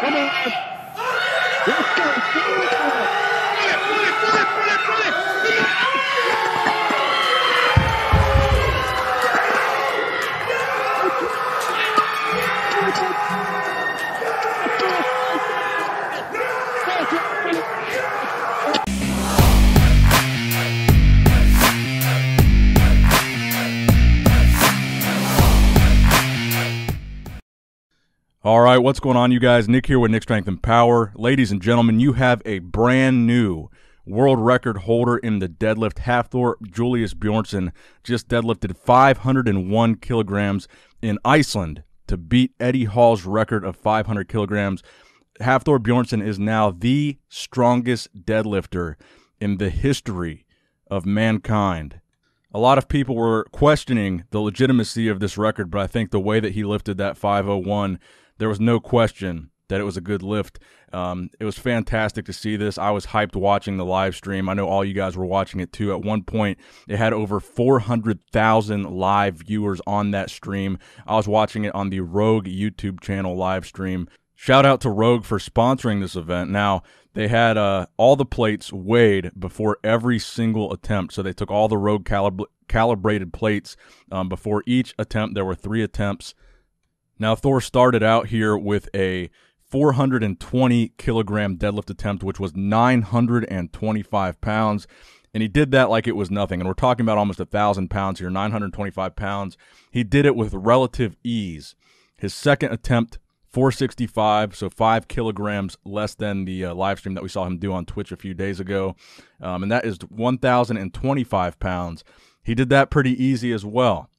Come on. Let's go. All right, what's going on, you guys? Nick here with Nick Strength and Power. Ladies and gentlemen, you have a brand new world record holder in the deadlift. Hafthor Julius Bjornsson just deadlifted 501 kilograms in Iceland to beat Eddie Hall's record of 500 kilograms. Hafthor Bjornsson is now the strongest deadlifter in the history of mankind. A lot of people were questioning the legitimacy of this record, but I think the way that he lifted that 501 there was no question that it was a good lift. Um, it was fantastic to see this. I was hyped watching the live stream. I know all you guys were watching it too. At one point, it had over 400,000 live viewers on that stream. I was watching it on the Rogue YouTube channel live stream. Shout out to Rogue for sponsoring this event. Now, they had uh, all the plates weighed before every single attempt. So they took all the Rogue calib- calibrated plates um, before each attempt. There were three attempts. Now, Thor started out here with a 420 kilogram deadlift attempt, which was 925 pounds. And he did that like it was nothing. And we're talking about almost a thousand pounds here, 925 pounds. He did it with relative ease. His second attempt, 465, so five kilograms less than the uh, live stream that we saw him do on Twitch a few days ago. Um, and that is 1,025 pounds. He did that pretty easy as well.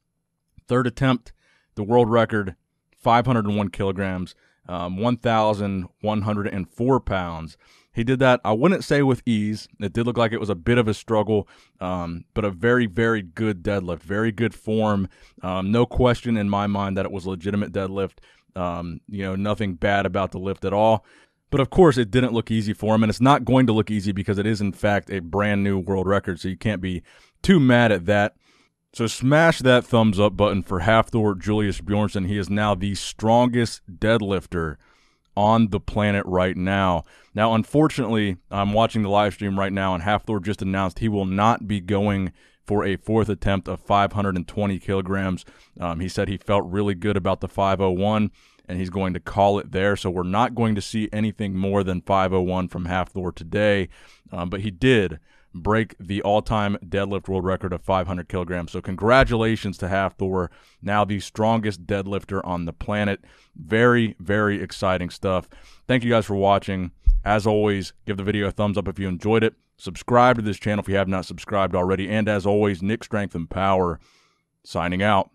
Third attempt, the world record, 501 kilograms, um, 1,104 pounds. He did that, I wouldn't say with ease. It did look like it was a bit of a struggle, um, but a very, very good deadlift, very good form. Um, no question in my mind that it was a legitimate deadlift. Um, you know, nothing bad about the lift at all. But of course, it didn't look easy for him, and it's not going to look easy because it is, in fact, a brand new world record. So you can't be too mad at that. So smash that thumbs up button for Hafthor Julius Bjornsson. He is now the strongest deadlifter on the planet right now. Now, unfortunately, I'm watching the live stream right now, and Hafthor just announced he will not be going for a fourth attempt of 520 kilograms. Um, he said he felt really good about the 501, and he's going to call it there. So we're not going to see anything more than 501 from Hafthor today. Um, but he did break the all-time deadlift world record of 500 kilograms. So congratulations to Hafthor, now the strongest deadlifter on the planet. Very, very exciting stuff. Thank you guys for watching. As always, give the video a thumbs up if you enjoyed it. Subscribe to this channel if you have not subscribed already. And as always, Nick Strength and Power signing out.